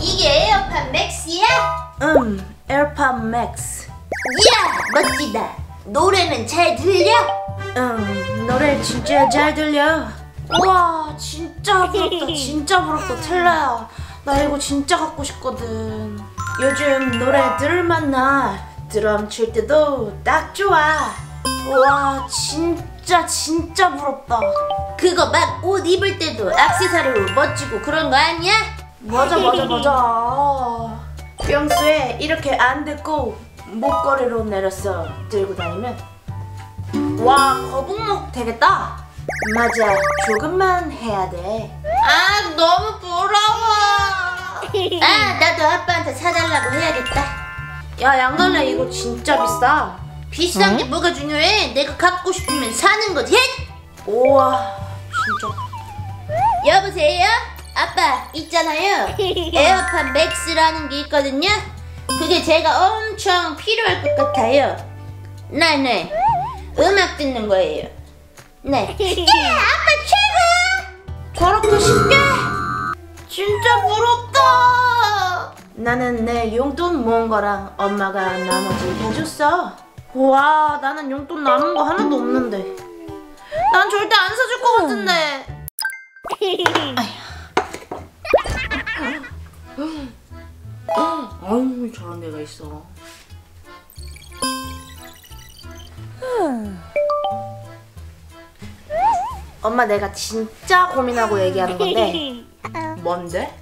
이게 에어팟 맥스야? 음, 에어팟 맥스. 이야 멋지다 노래는 잘 들려? 음, 노래 진짜 잘 들려. 우와, 진짜 부럽다, 진짜 부럽다, 텔라야. 나 이거 진짜 갖고 싶거든. 요즘 노래 들을 맛 나. 드럼 칠 때도 딱 좋아. 우와, 진짜, 진짜 부럽다. 그거 막 옷 입을 때도 액세서리로 멋지고 그런 거 아니야? 맞아, 맞아, 맞아. 평소에 이렇게 안 듣고 목걸이로 내렸어 들고 다니면 와 거북목 되겠다. 맞아 조금만 해야 돼. 아 너무 부러워. 아 나도 아빠한테 사달라고 해야겠다. 야 양갈래 이거 진짜 비싸. 비싼 게 뭐가 중요해? 내가 갖고 싶으면 사는 거지 우와 진짜. 여보세요? 아빠 있잖아요. 에어팟 맥스라는 게 있거든요. 그게 제가 엄청 필요할 것 같아요. 네네. 음악 듣는 거예요. 네. 예, 아빠 최고! 저렇게 쉽게? 진짜 부럽다! 나는 내 용돈 모은 거랑 엄마가 나머지 해줬어. 와 나는 용돈 남은 거 하나도 없는데. 난 절대 안 사줄 것 같은데 데가 있어 엄마 내가 진짜 고민하고 얘기하는 건데 뭔데?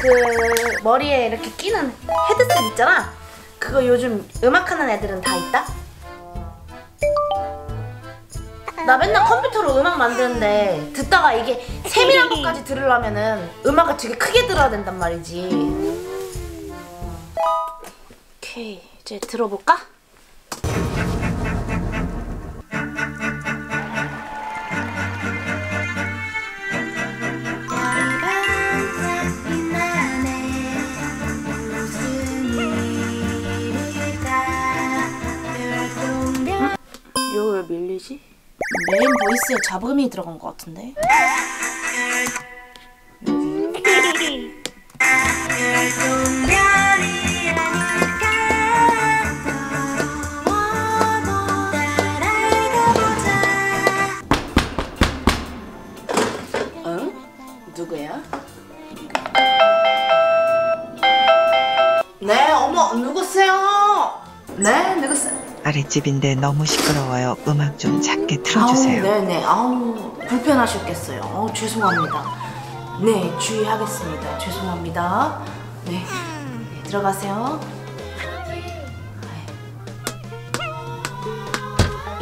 그 머리에 이렇게 끼는 헤드셋 있잖아 그거 요즘 음악하는 애들은 다 있다? 나 맨날 컴퓨터로 음악 만드는데 듣다가 이게 세밀한 것까지 들으려면은 음악을 되게 크게 들어야 된단 말이지 오케이 이제 들어볼까? 왜 밀리지? 메인 보이스에 잡음이 들어간 것 같은데? 네, 누구세요? 아랫집인데 너무 시끄러워요. 음악 좀 작게 틀어주세요. 아우, 네네. 아우, 불편하셨겠어요. 아우, 죄송합니다. 네, 주의하겠습니다. 죄송합니다. 네, 네 들어가세요.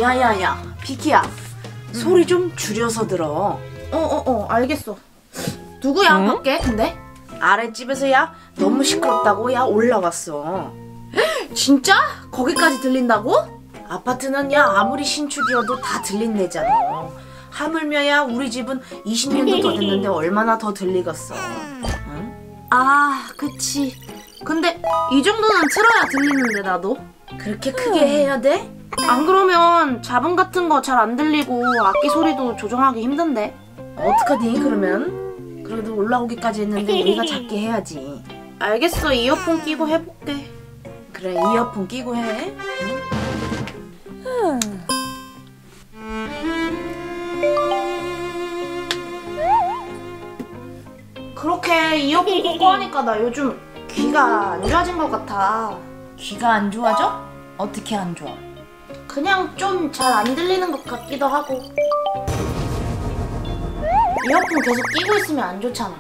야야야, 비키야. 소리 좀 줄여서 들어. 어어어, 어, 알겠어. 누구야, 밖에? 근데? 아랫집에서 야, 너무 시끄럽다고 야, 올라왔어. 진짜? 거기까지 들린다고? 아파트는 야 아무리 신축이어도 다 들린대잖아. 하물며 야 우리 집은 20년도 더 됐는데 얼마나 더 들리겠어. 응? 아 그치. 근데 이 정도는 틀어야 들리는데 나도. 그렇게 크게 해야 돼? 안 그러면 잡음 같은 거 잘 안 들리고 악기 소리도 조정하기 힘든데. 어떡하니 그러면? 그래도 올라오기까지 했는데 우리가 작게 해야지. 알겠어 이어폰 끼고 해볼게. 그래 이어폰 끼고 해. 그렇게 이어폰 꽂고 하니까 나 요즘 귀가 안 좋아진 것 같아. 귀가 안 좋아져? 어떻게 안 좋아? 그냥 좀 잘 안 들리는 것 같기도 하고. 이어폰 계속 끼고 있으면 안 좋잖아.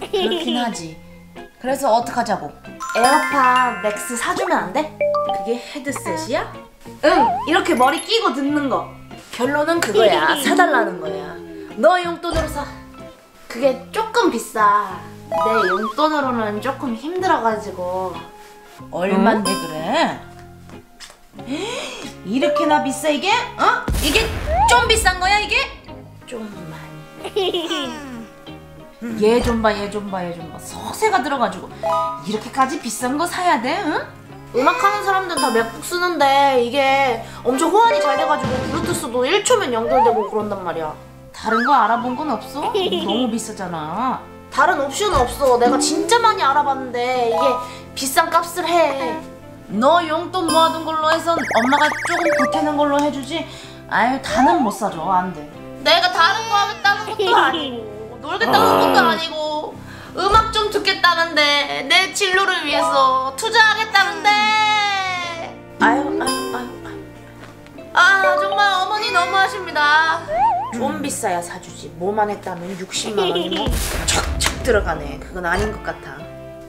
그렇긴 하지. 그래서 어떡하자고? 에어팟 맥스 사주면 안 돼? 그게 헤드셋이야? 응, 이렇게 머리 끼고 듣는 거. 결론은 그거야. 사달라는 거야. 너 용돈으로 사. 그게 조금 비싸. 내 용돈으로는 조금 힘들어가지고. 얼만데 그래? 이렇게나 비싸 이게? 어? 이게 좀 비싼 거야 이게? 좀 많이. 얘 좀 봐, 얘 좀 봐, 얘 좀 봐. 서세가 들어가지고 이렇게까지 비싼 거 사야 돼? 응? 음악하는 사람들 다 맥북 쓰는데 이게 엄청 호환이 잘 돼가지고 블루투스도 1초면 연결되고 그런단 말이야. 다른 거 알아본 건 없어? 너무 비싸잖아. 다른 옵션은 없어. 내가 진짜 많이 알아봤는데 이게 비싼 값을 해. 너 용돈 모아둔 걸로 해선 엄마가 조금 보태는 걸로 해주지 아유 다는 못 사줘 안 돼 내가 다른 거 하겠다는 것도 아니고 놀겠다는 것도 아니고 음악 좀 듣겠다는데 내 진로를 위해서 투자하겠다는데. 아유 아유 아유 아유. 아 정말 어머니 너무하십니다. 좀 비싸야 사주지. 뭐만 했다면 60만 원이 뭐 척척 들어가네. 그건 아닌 것 같아.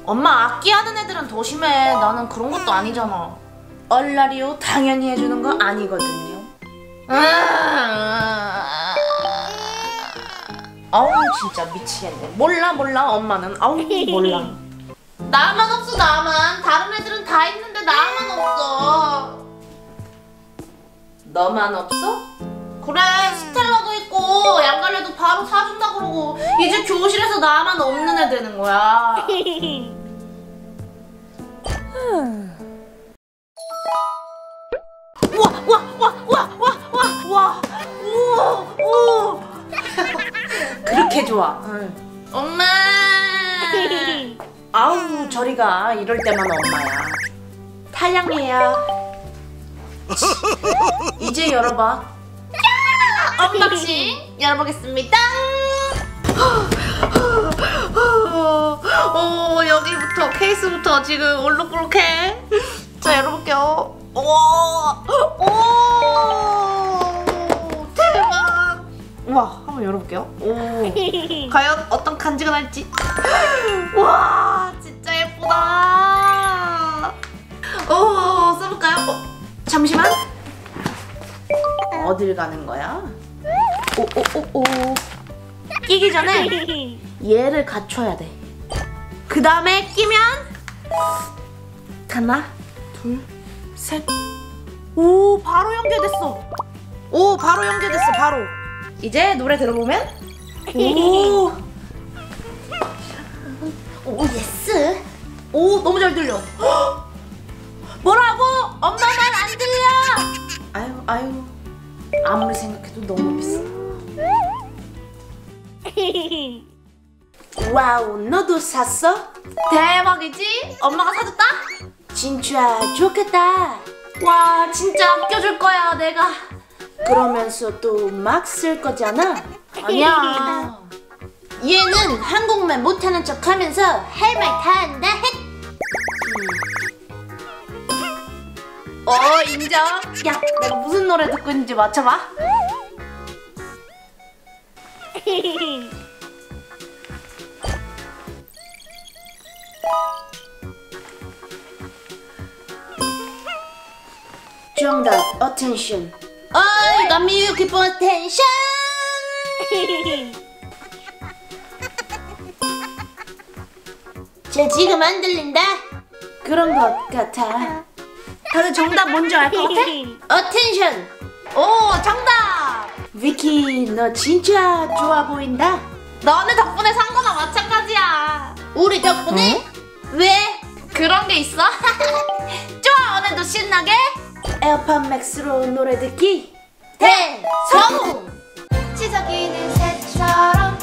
엄마 악기하는 애들은 더 심해. 나는 그런 것도 아니잖아. 얼라리오 당연히 해주는 거 아니거든요. 아. 아우 진짜 미치겠네. 몰라 몰라 엄마는. 아우 몰라. 나만 없어 나만. 다른 애들은 다 있는데 나만 없어. 너만 없어? 그래 스텔라도 있고 양갈래도 바로 사준다 그러고 이제 교실에서 나만 없는 애 되는 거야 그렇게 좋아. 엄마! 아우 저리가. 이럴 때만 엄마야. 타양이야. 이제 열어봐. unboxing 열어보겠습니다. 오 여기부터 케이스부터 지금 올록볼록해. 자 열어볼게요. 오, 오! 대박! 와 한번 열어볼게요 오 과연 어떤 간지가 날지 와 진짜 예쁘다 오 써볼까요? 어, 잠시만 어딜 가는 거야? 오 오 오 오 끼기 전에 얘를 갖춰야 돼. 그 다음에 끼면 하나, 둘, 셋. 오 바로 연결됐어. 오 바로 연결됐어 바로. 이제 노래 들어보면 오. oh yes. 오 너무 잘 들려. 헉! 뭐라고? 엄마 말 안 들려. 아유 아유 아무리 생각해도 너무 비싸. wow, 너도 샀어? 대박이지? 엄마가 사줬다? 진짜 좋겠다. 와, 진짜 아껴줄 거야, 내가. 그러면서 또 막 쓸 거잖아? 아니야. 얘는 한국말 못하는 척 하면서 할 말 다 한다 했. 어, 인정. 야, 내가 무슨 노래 듣고 있는지 맞춰봐. 정답, attention. Oh, you got me looking for attention. 쟤 지금 안 들린다? 그런 것 같아. 다들 정답 뭔지 알 것 같아? attention. 오, 정답. 위키, 너 진짜 좋아 보인다. 너네 덕분에 산 거나 마찬가지야. 우리 덕분에? 왜? 그런 게 있어? 좋아, 오늘도 신나게 에어팟 맥스로 노래 듣기 대성공! 치석이는 새처럼